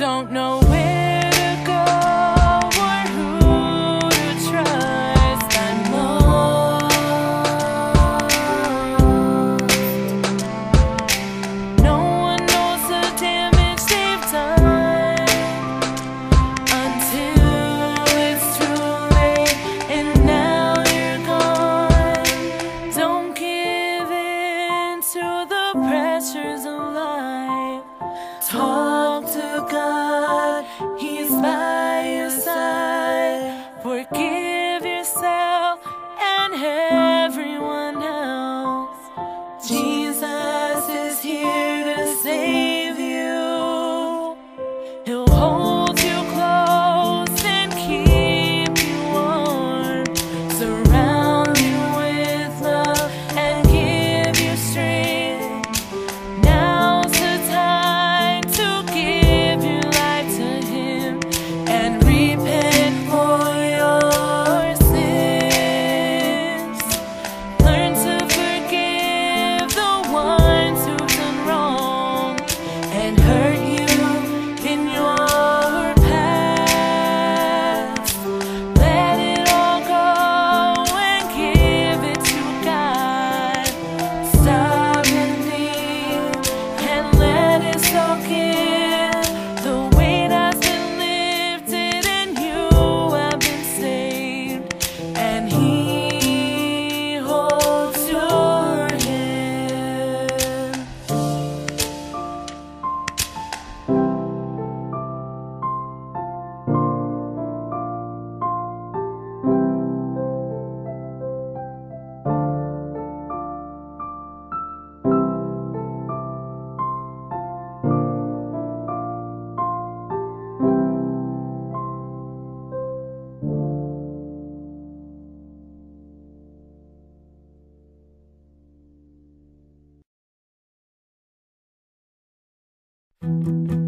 don't know where to God, He's mine. and hurt. Through